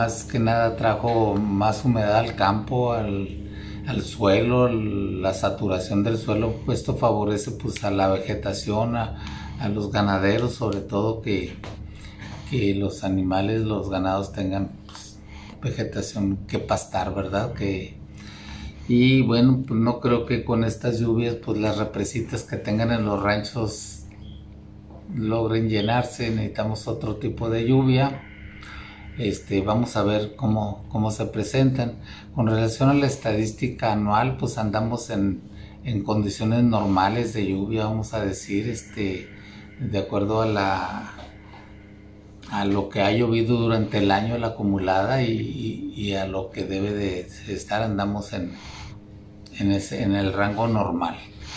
Más que nada trajo más humedad al campo, al, suelo, la saturación del suelo, esto favorece pues a la vegetación, a, los ganaderos sobre todo que, que los animales, los ganados tengan pues, vegetación que pastar, ¿verdad? Que, y bueno, pues no creo que con estas lluvias pues las represitas que tengan en los ranchos logren llenarse, necesitamos otro tipo de lluvia este, vamos a ver cómo, cómo se presentan. Con relación a la estadística anual, pues andamos en, en condiciones normales de lluvia, vamos a decir, este, de acuerdo a la a lo que ha llovido durante el año la acumulada y, y, a lo que debe de estar andamos en, en, ese, en el rango normal.